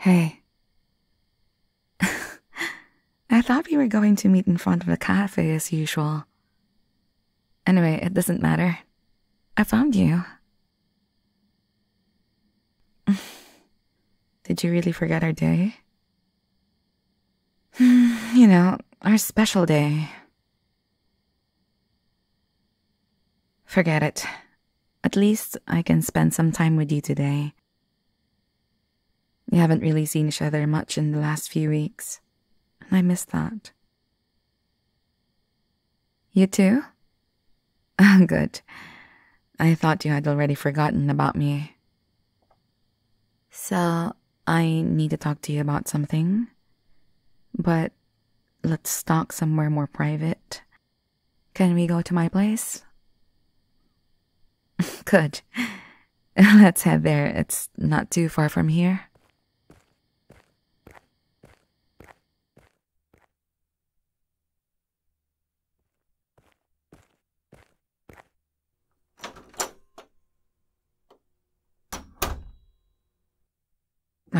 Hey. I thought we were going to meet in front of the cafe as usual. Anyway, it doesn't matter. I found you. Did you really forget our day? you know, our special day. Forget it. At least I can spend some time with you today. We haven't really seen each other much in the last few weeks, and I miss that. You too? Oh, good. I thought you had already forgotten about me. So, I need to talk to you about something. But let's talk somewhere more private. Can we go to my place? Good. Let's head there. It's not too far from here.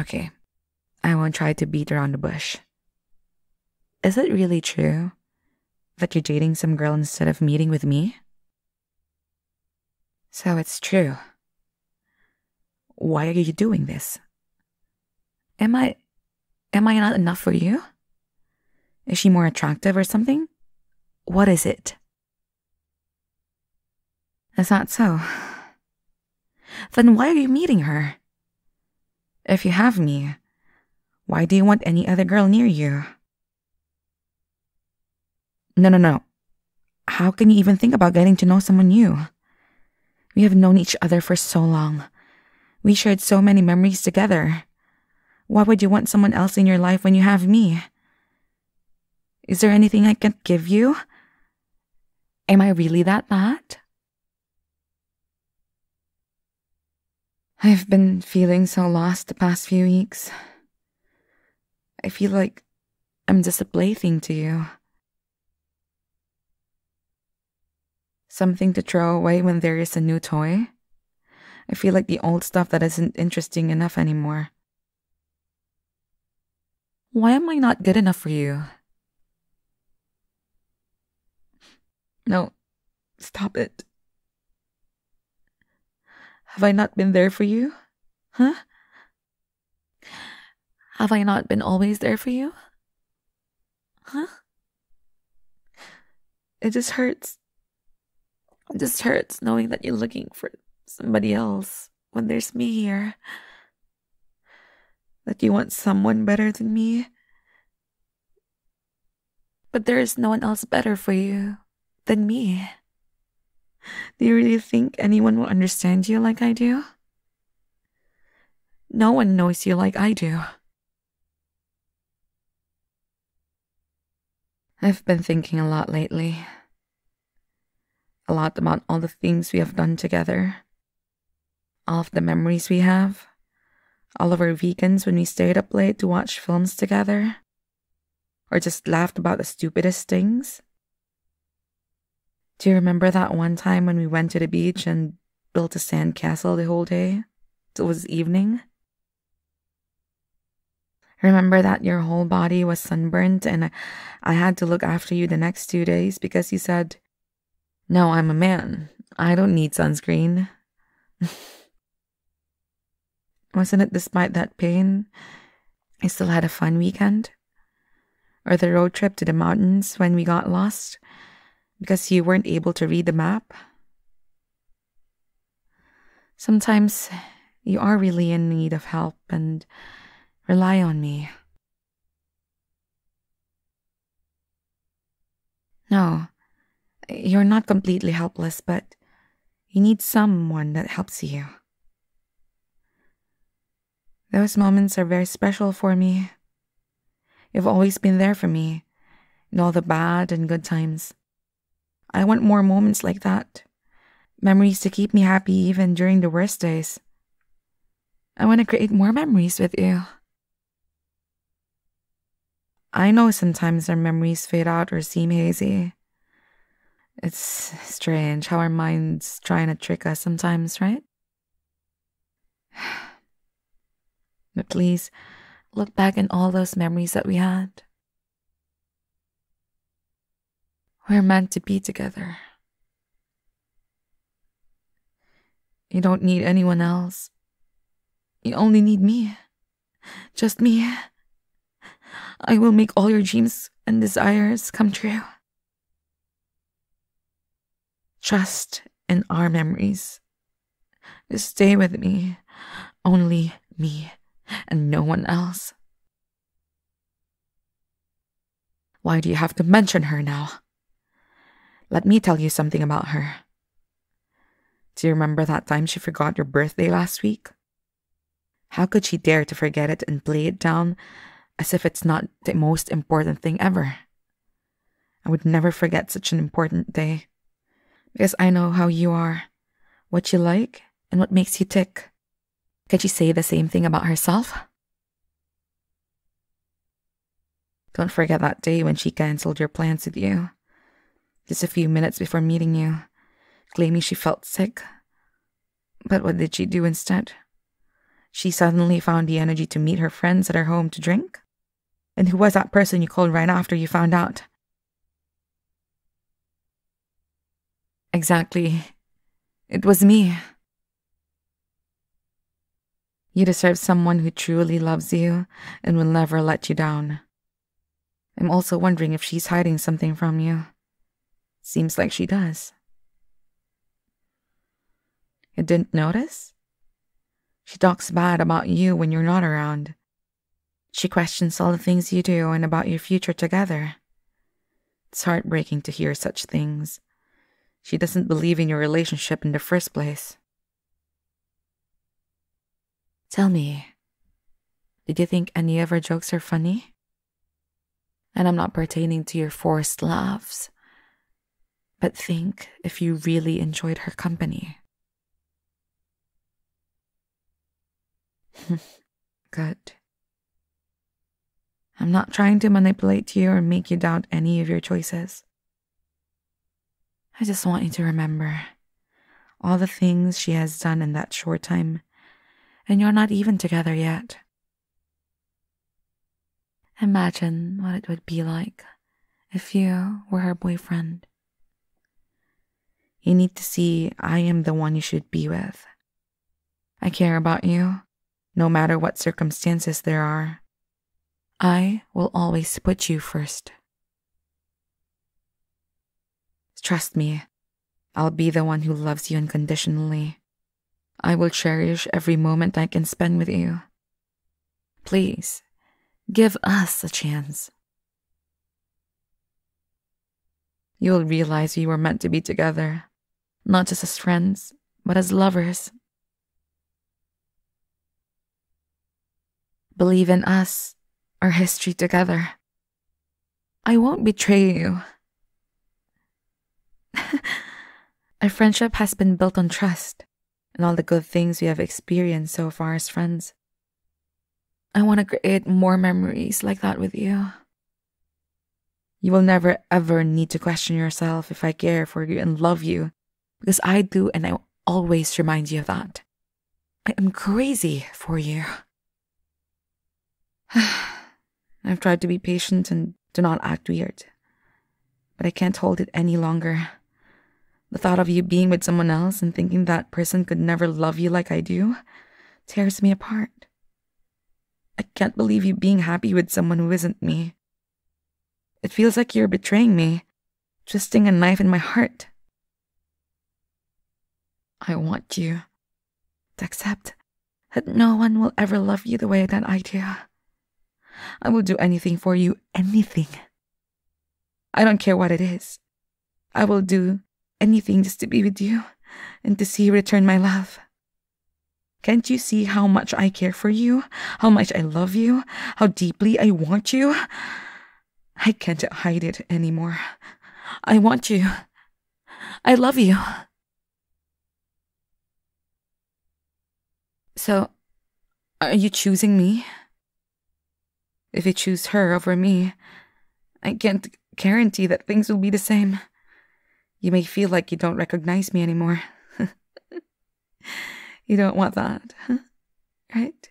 Okay, I won't try to beat around the bush. Is it really true that you're dating some girl instead of meeting with me? So it's true. Why are you doing this? Am I. Am I not enough for you? Is she more attractive or something? What is it? Is that so? Then why are you meeting her? If you have me, why do you want any other girl near you? No, no, no. How can you even think about getting to know someone new? We have known each other for so long. We shared so many memories together. Why would you want someone else in your life when you have me? Is there anything I can give you? Am I really that bad? I've been feeling so lost the past few weeks. I feel like I'm just a plaything to you. Something to throw away when there is a new toy. I feel like the old stuff that isn't interesting enough anymore. Why am I not good enough for you? No, stop it. Have I not been there for you? Huh? Have I not been always there for you? Huh? It just hurts. It just hurts knowing that you're looking for somebody else when there's me here. That you want someone better than me. But there is no one else better for you than me. Do you really think anyone will understand you like I do? No one knows you like I do. I've been thinking a lot lately. A lot about all the things we have done together. All of the memories we have. All of our weekends when we stayed up late to watch films together. Or just laughed about the stupidest things. Do you remember that one time when we went to the beach and built a sand castle the whole day? It was evening. Remember that your whole body was sunburnt and I had to look after you the next two days because you said, No, I'm a man. I don't need sunscreen. Wasn't it despite that pain, I still had a fun weekend? Or the road trip to the mountains when we got lost? Because you weren't able to read the map? Sometimes you are really in need of help and rely on me. No, you're not completely helpless, but you need someone that helps you. Those moments are very special for me. You've always been there for me in all the bad and good times. I want more moments like that. Memories to keep me happy even during the worst days. I want to create more memories with you. I know sometimes our memories fade out or seem hazy. It's strange how our minds trying to trick us sometimes, right? But please, look back in all those memories that we had. We're meant to be together. You don't need anyone else. You only need me. Just me. I will make all your dreams and desires come true. Trust in our memories. Stay with me. Only me and no one else. Why do you have to mention her now? Let me tell you something about her. Do you remember that time she forgot your birthday last week? How could she dare to forget it and play it down as if it's not the most important thing ever? I would never forget such an important day because I know how you are, what you like, and what makes you tick. Could she say the same thing about herself? Don't forget that day when she cancelled your plans with you. Just a few minutes before meeting you, claiming she felt sick. But what did she do instead? She suddenly found the energy to meet her friends at her home to drink? And who was that person you called right after you found out? Exactly. It was me. You deserve someone who truly loves you and will never let you down. I'm also wondering if she's hiding something from you. Seems like she does. You didn't notice? She talks bad about you when you're not around. She questions all the things you do and about your future together. It's heartbreaking to hear such things. She doesn't believe in your relationship in the first place. Tell me, did you think any of her jokes are funny? And I'm not pertaining to your forced laughs, but think if you really enjoyed her company. Good. I'm not trying to manipulate you or make you doubt any of your choices. I just want you to remember all the things she has done in that short time and you're not even together yet. Imagine what it would be like if you were her boyfriend. You need to see I am the one you should be with. I care about you, no matter what circumstances there are. I will always put you first. Trust me, I'll be the one who loves you unconditionally. I will cherish every moment I can spend with you. Please, give us a chance. You'll realize we were meant to be together, not just as friends, but as lovers. Believe in us, our history together. I won't betray you. our friendship has been built on trust and all the good things we have experienced so far as friends. I want to create more memories like that with you. You will never ever need to question yourself if I care for you and love you, because I do and I always remind you of that. I am crazy for you. I've tried to be patient and do not act weird, but I can't hold it any longer. The thought of you being with someone else and thinking that person could never love you like I do tears me apart. I can't believe you being happy with someone who isn't me. It feels like you're betraying me, twisting a knife in my heart. I want you to accept that no one will ever love you the way that I do. I will do anything for you, anything. I don't care what it is. I will do anything just to be with you and to see you return my love. Can't you see how much I care for you? How much I love you? How deeply I want you? I can't hide it anymore. I want you. I love you. So, are you choosing me? If you choose her over me, I can't guarantee that things will be the same. You may feel like you don't recognize me anymore. you don't want that, huh? right?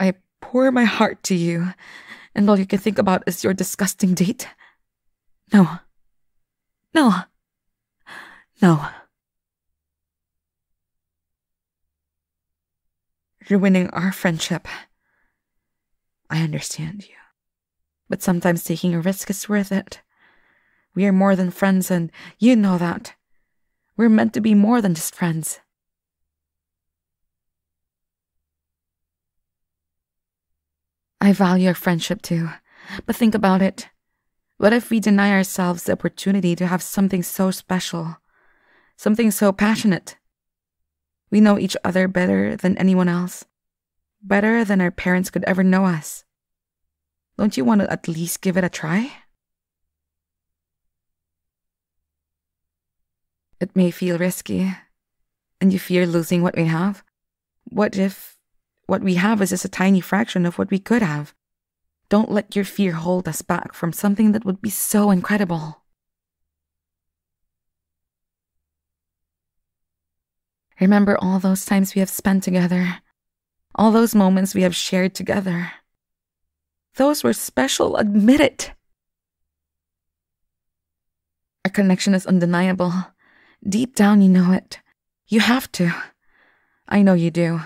I pour my heart to you, and all you can think about is your disgusting date. No. No. No. Ruining our friendship. I understand you. But sometimes taking a risk is worth it. We are more than friends, and you know that. We're meant to be more than just friends. I value our friendship too, but think about it. What if we deny ourselves the opportunity to have something so special, something so passionate? We know each other better than anyone else, better than our parents could ever know us. Don't you want to at least give it a try? It may feel risky, and you fear losing what we have. What if what we have is just a tiny fraction of what we could have? Don't let your fear hold us back from something that would be so incredible. Remember all those times we have spent together, all those moments we have shared together. Those were special, admit it. Our connection is undeniable. Deep down, you know it. You have to. I know you do.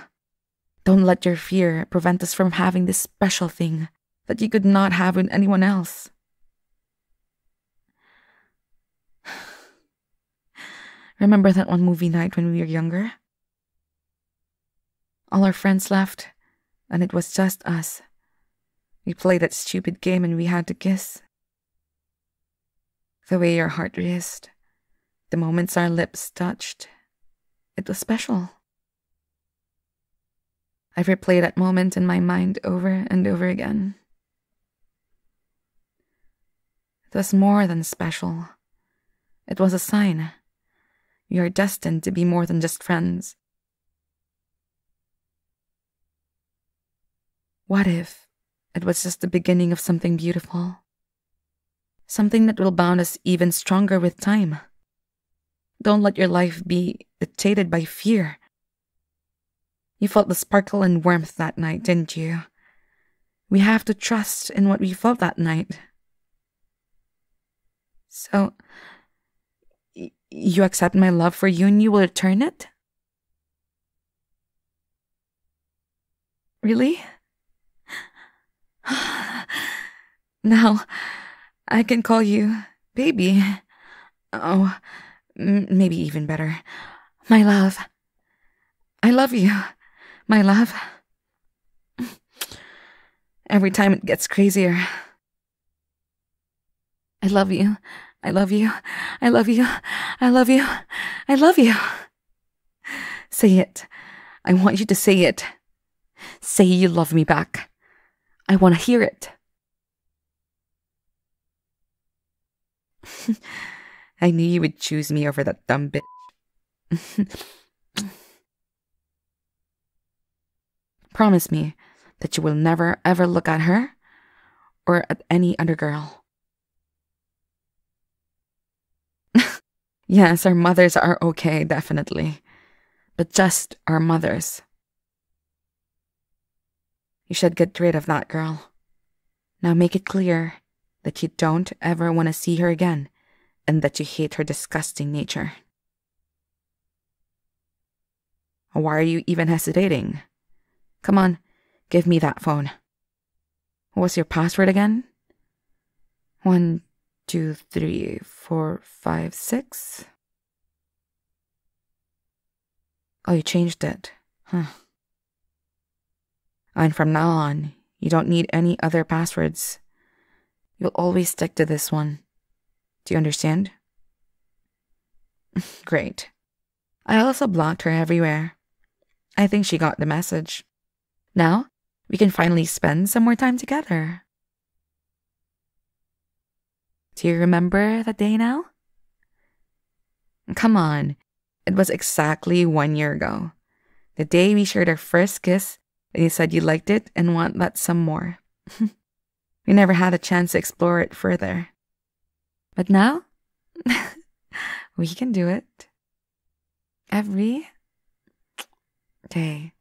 Don't let your fear prevent us from having this special thing that you could not have with anyone else. Remember that one movie night when we were younger? All our friends left, and it was just us. We played that stupid game and we had to kiss. The way your heart raced, the moments our lips touched, it was special. I've replayed that moment in my mind over and over again. It was more than special. It was a sign. We are destined to be more than just friends. What if it was just the beginning of something beautiful? Something that will bound us even stronger with time. Don't let your life be dictated by fear. You felt the sparkle and warmth that night, didn't you? We have to trust in what we felt that night. So, you accept my love for you and you will return it? Really? now, I can call you baby. Oh, maybe even better. My love. I love you, my love. Every time it gets crazier. I love you. I love you. I love you. I love you. I love you. Say it. I want you to say it. Say you love me back. I want to hear it. I knew you would choose me over that dumb bitch. Promise me that you will never ever look at her or at any other girl. Yes, our mothers are okay, definitely. But just our mothers. You should get rid of that girl. Now make it clear that you don't ever want to see her again and that you hate her disgusting nature. Why are you even hesitating? Come on, give me that phone. What's your password again? One, two, three, four, five, six. Oh, you changed it. Huh. And from now on, you don't need any other passwords. You'll always stick to this one. Do you understand? Great. I also blocked her everywhere. I think she got the message. Now, we can finally spend some more time together. Do you remember that day now? Come on, it was exactly one year ago. The day we shared our first kiss, and you said you liked it and want that some more. we never had a chance to explore it further. But now, we can do it. Every day.